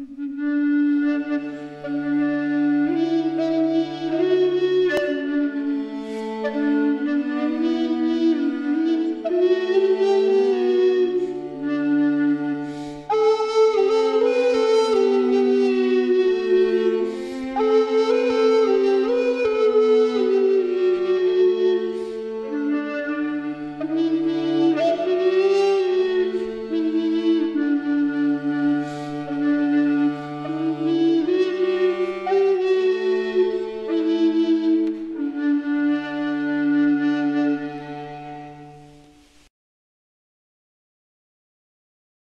Mm-hmm.